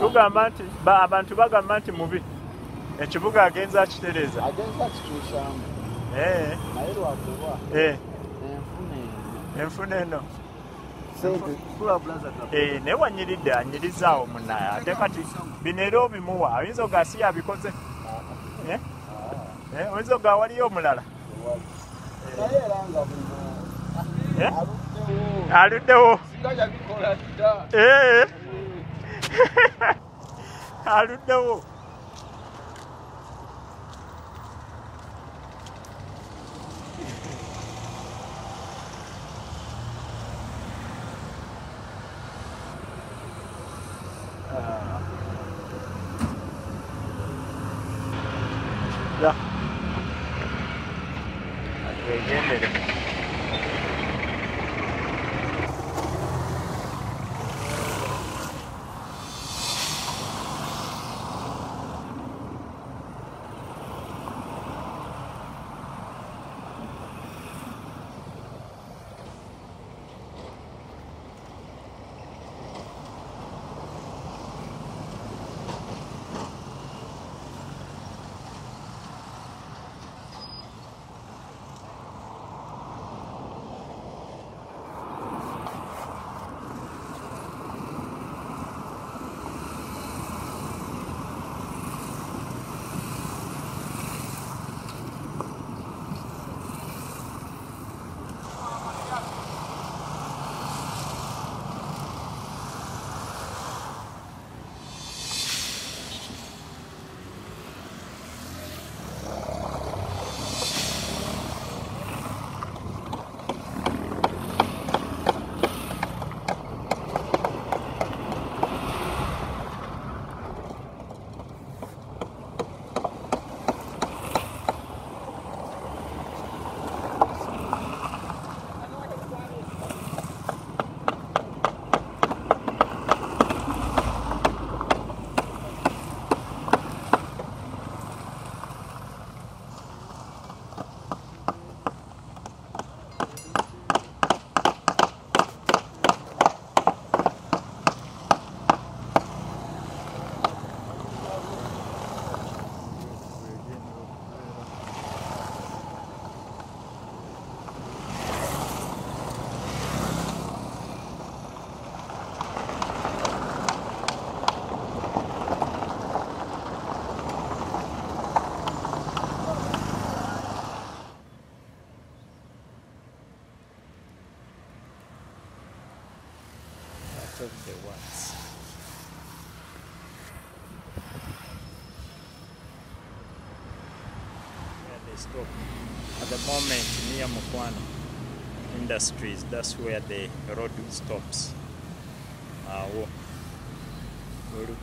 tugamba nti abantu bagamba nti mubi. Ekibuga agenza akitereeza eh. eh. enfuna eno. Eh, naye wanyiridde anyirizaawo munaye. Ate kati bino era obimuwa. Oyinza oga si yabikoze? Oyinza oga waliyo omulala? Aluddewo. Aluddewo sigaya bikola dda Eh. aluddewo Ah. Ja. Twegendere. The works. Where they stop. At the moment near Mukwano Industries, that's where the road stops. Weliko